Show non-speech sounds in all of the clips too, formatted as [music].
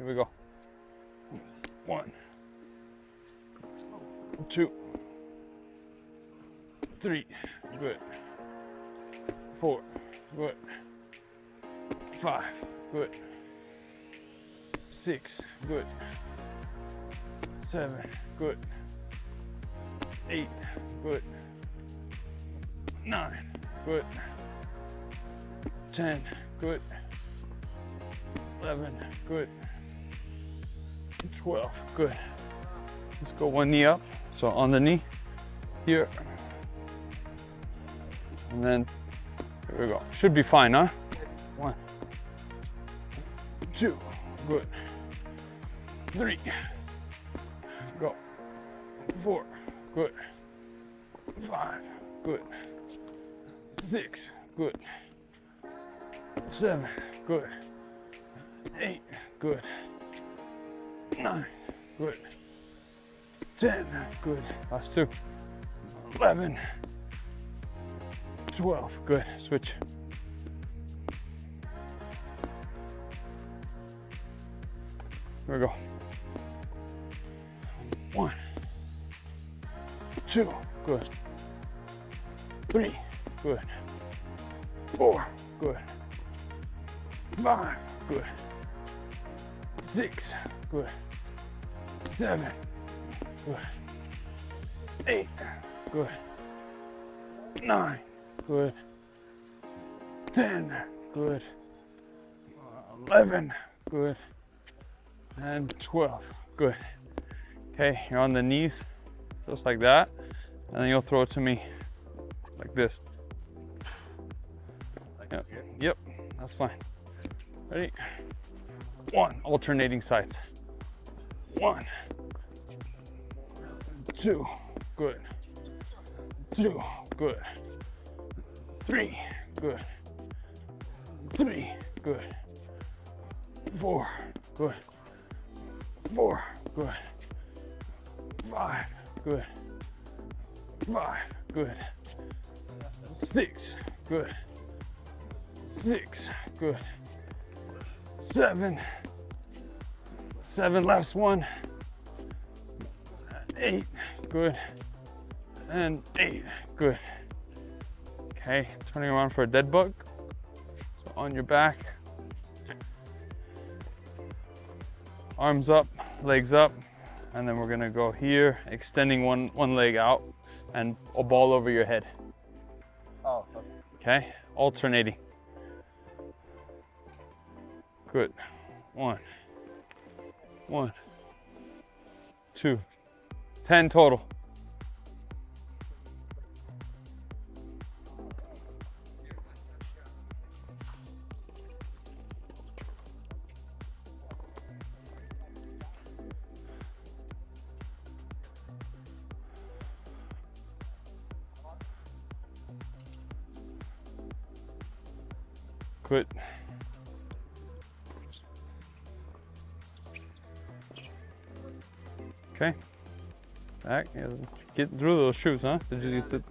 Here we go. One, two, three, good. Four, good. Five, good. Six, good. Seven, good. Eight, good. Nine, good. Ten, good. Eleven, good. 12, good. Let's go one knee up. So on the knee, here. And then, here we go. Should be fine, huh? One, two, good. Three, go. Four, good. Five, good. Six, good. Seven, good. Eight, good nine, good. 10, good. Last two. 11, 12, good. Switch. Here we go. One, two, good. Three, good. Four, good. Five, good. Six, good seven, good. Eight, good. Nine, good. Ten, good. Eleven, good. And 12, good. Okay, you're on the knees, just like that. And then you'll throw it to me like this. Yep, yep that's fine. Ready? One, alternating sides. One, two, good. Two, good. Three, good. Three, good. Four, good. Four, good. Five, good. Five, good. Six, good. Six, good. Seven, seven, last one. Eight, good. And eight, good. Okay, turning around for a dead bug. So on your back, arms up, legs up, and then we're gonna go here, extending one, one leg out and a ball over your head. Oh, okay. Okay, alternating. Good. One, one, two, 10 total. Good. Back. Get through those shoes, huh? Did you yeah, get.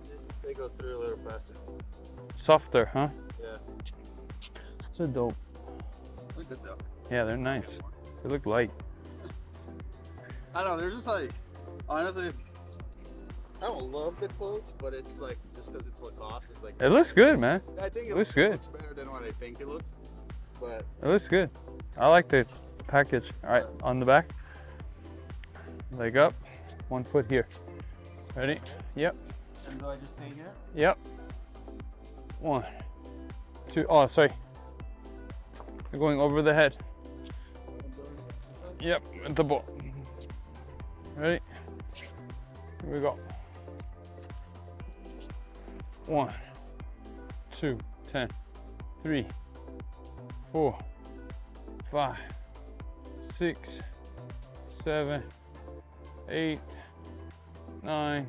They go through a little faster. Softer, huh? Yeah. It's a dope. Look at that. Yeah, they're nice. They look light. [laughs] I don't know, they're just like, honestly, I don't love the clothes, but it's like, just because it's Lacoste, it's like... It looks good, man. I think it, it looks good. looks better than what I think it looks, but... It looks good. I like the package. All right, on the back. Leg up, one foot here. Ready? Yep. And do I just stay here? Yep. One, two, oh, sorry. You're going over the head. Yep, at the ball. Ready? Here we go. One, two, ten, three, four, five, six, seven, eight, nine,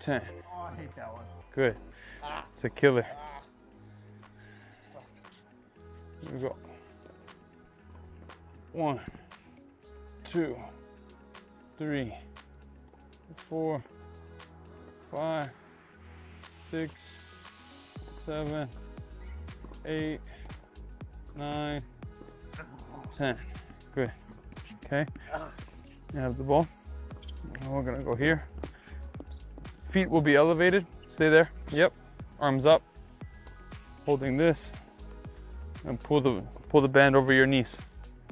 ten. Oh, I hate that one. Good. Ah. It's a killer. Here we go. One, two, three, four, five, six, seven, eight, nine, ten. Good. Okay. You have the ball. And we're gonna go here. Feet will be elevated. Stay there. Yep. Arms up. Holding this. And pull the pull the band over your knees.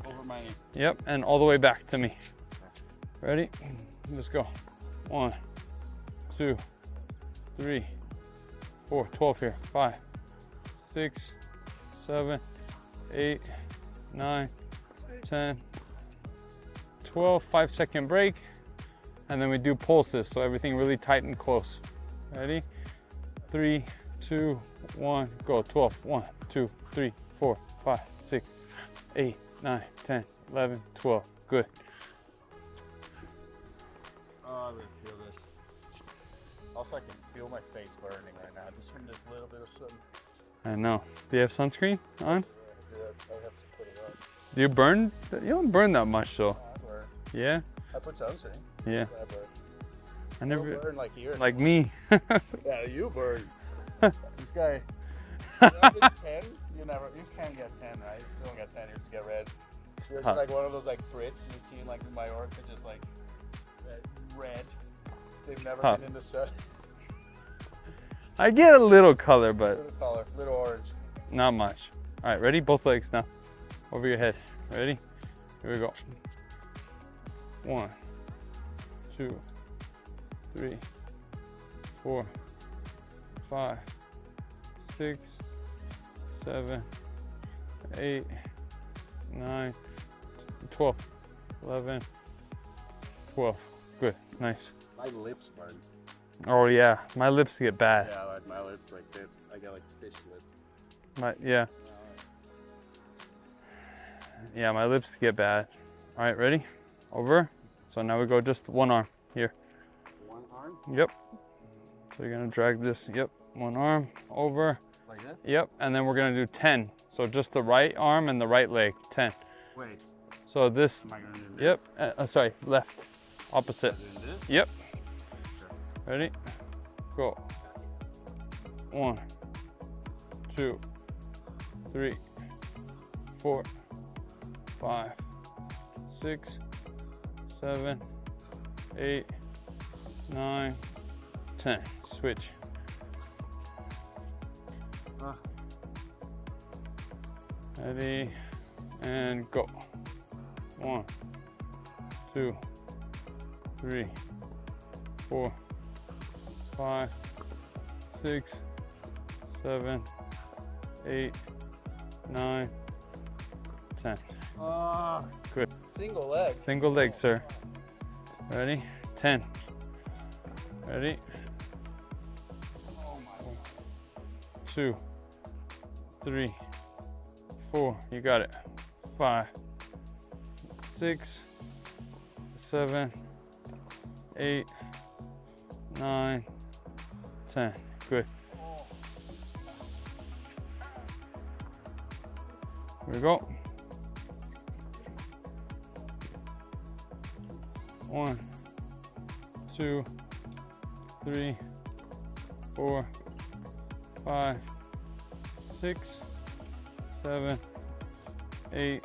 Over my knee. Yep. And all the way back to me. Ready? Let's go. One, two, three, four, 12 here. Five, six, seven, eight, nine, 10, 12, five second break. And then we do pulses, so everything really tight and close. Ready? Three, two, one, go. 12. One, two, three, four, five, six, eight, nine, 10, 11, 12. Good. Oh, I really feel this. Also, I can feel my face burning right now, just from this little bit of sun. I know. Do you have sunscreen on? I do I have to put it on. Do you burn? You don't burn that much though. I burn. Yeah? I put sunscreen. Yeah. I. Never, burn like here. like me. [laughs] yeah, you burn. this guy. [laughs] You 10? You never. You can't get 10, right? You don't get 10. You just get red. You're like one of those like Brits you see in like in Mallorca, just like red. They've never Stop. been in the sun. [laughs] I get a little color, but Little color, little orange. not much. All right, ready? Both legs now. Over your head. Ready? Here we go. One, two, three, four, five, six, seven, eight, nine, twelve, eleven, twelve. Good, nice. My lips burn. Oh yeah, my lips get bad. Yeah, like my lips like this. I get like fish lips. My yeah, yeah, my lips get bad. All right, ready? Over. So now we go just one arm here. One arm Yep. So you're gonna drag this. Yep. One arm over. like that. Yep. And then we're gonna do 10. So just the right arm and the right leg. 10. Wait, So this. am I gonna do this? Yep. Uh, uh, sorry, left. Opposite. This? Yep. Ready? Go. One, two, three, four, five, six, seven, eight, nine, ten. Switch. Ready? And go. One, two, three, four, five, six, seven, eight, nine, ten. Ah. Single leg. Single leg, sir. Ready? Ten. Ready? My. Two, three, four. You got it. Five, six, seven, eight, nine, ten. Good. Here we go. One, two, three, four, five, six, seven, eight,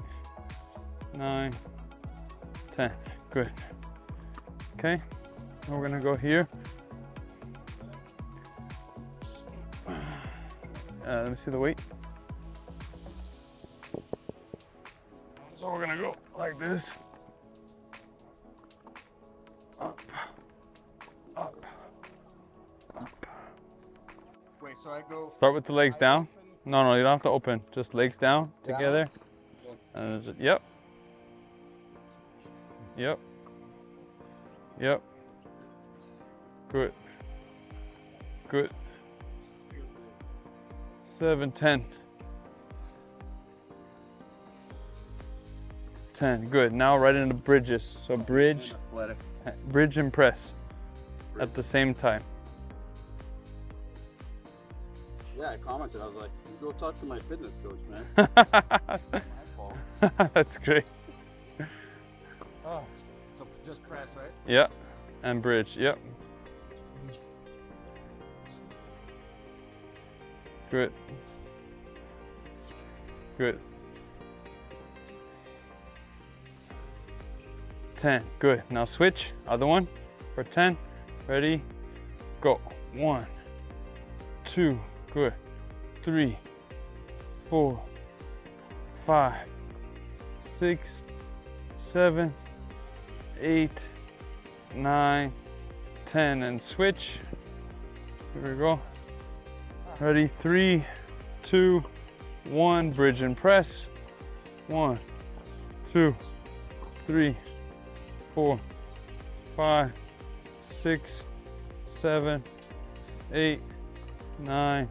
nine, ten. Good. Okay, we're gonna go here. Uh, let me see the weight. So we're gonna go like this. Start with the legs down. No, no, you don't have to open. Just legs down Down? together. And just, yep. Yep. Yep. Good. Good. Seven, ten. Ten. Good. Now right into bridges. So bridge, bridge and press at the same time. Yeah, I commented. I was like, "You go talk to my fitness coach, man. [laughs] That's great. Oh, so just press, right? Yep. And bridge. Yep. Good. Good. 10. Good. Now switch. Other one for 10. Ready? Go. One, two. Good. Three, four, five, six, seven, eight, nine, ten. And switch. Here we go. Ready? Three, two, one. Bridge and press. One, two, three, four, five, six, seven, eight, nine,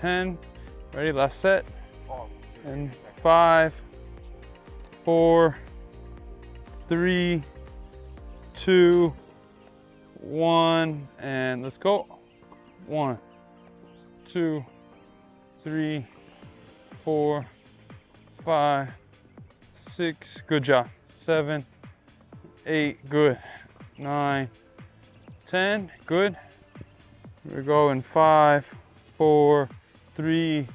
ten. Ready? Last set. And five, four, three, two, one, and let's go. One, two, three, four, five, six, good job. Seven, eight, good. Nine, ten, good. Here we go in five, four, three,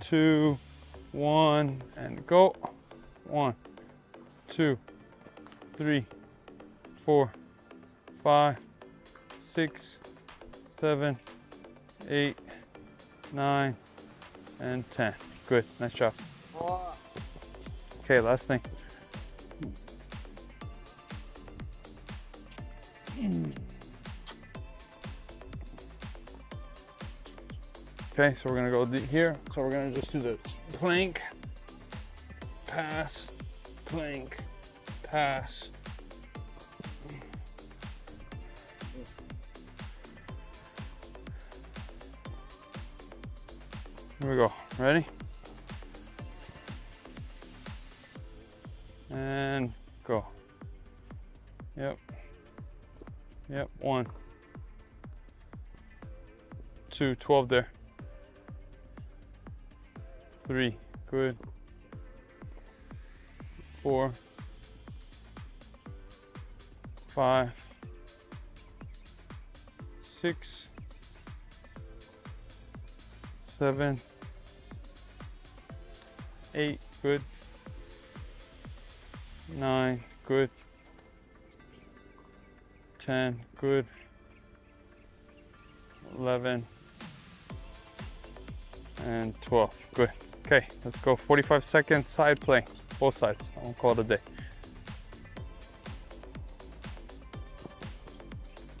two, one, and go. One, two, three, four, five, six, seven, eight, nine, and ten. Good, nice job. Okay, last thing. Okay, so we're gonna go here. So we're gonna just do the plank, pass, plank, pass. Here we go. Ready? And go. Yep. Yep, one. Two, 12 there. Three, good. Four. Five. Six. Seven. Eight, good nine, good. Ten, good. Eleven and twelve, good. Okay, let's go. Forty-five seconds side plank, both sides. I'll call it a day.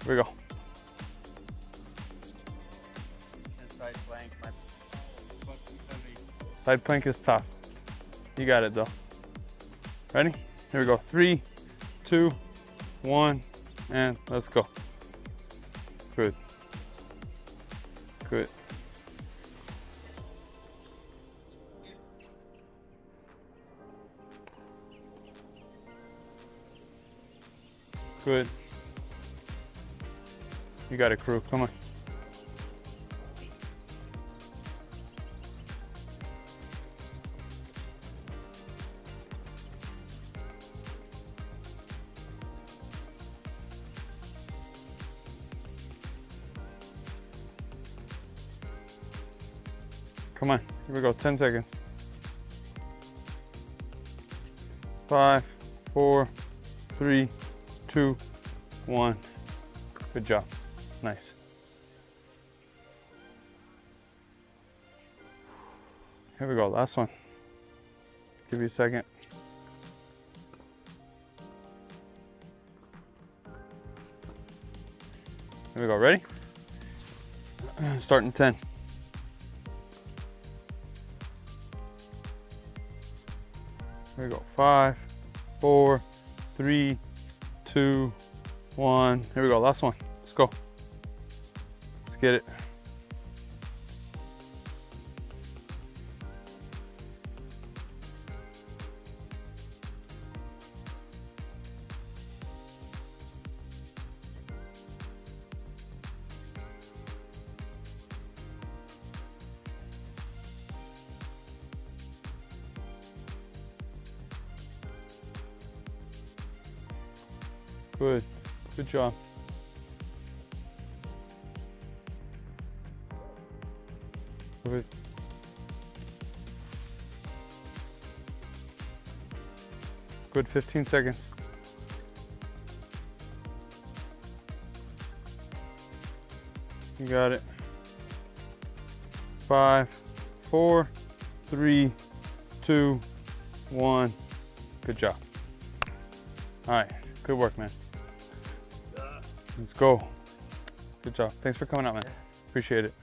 Here we go. Inside flank. My Side plank is tough. You got it though. Ready? Here we go. Three, two, one, and let's go. Good. Good. Good. You got it, crew. Come on. Come on, here we go, 10 seconds. Five, four, three, two, one. Good job. Nice. Here we go, last one. Give you a second. Here we go, ready? [clears throat] Starting 10. Here we go. Five, four, three, two, one. Here we go. Last one. Let's go. Let's get it. Good, good job. Good. Good, 15 seconds. You got it. Five, four, three, two, one. Good job. All right, good work, man. Let's go. Good job. Thanks for coming out, man. Appreciate it.